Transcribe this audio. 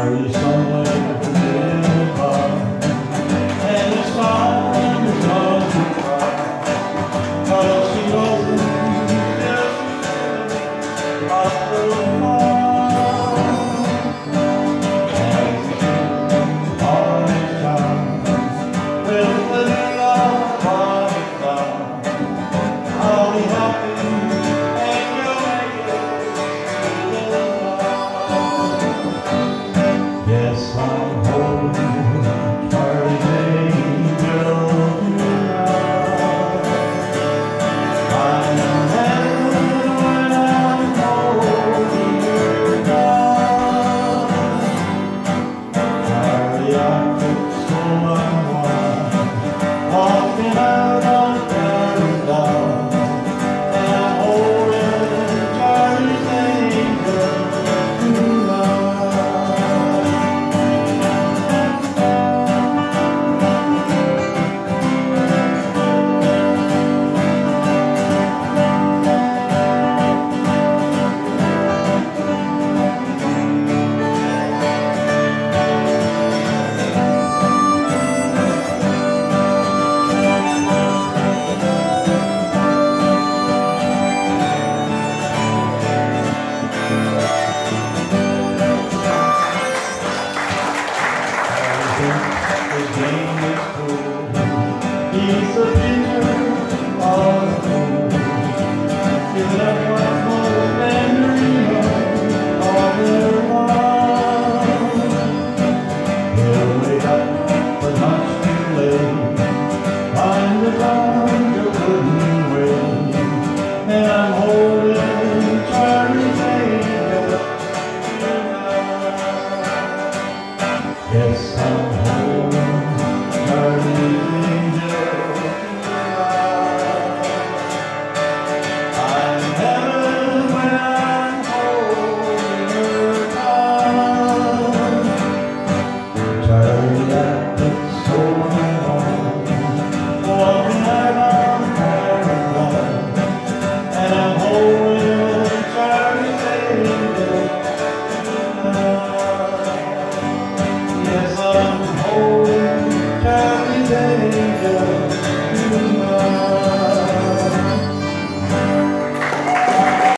Are you somewhere? essa honra. Uh-huh.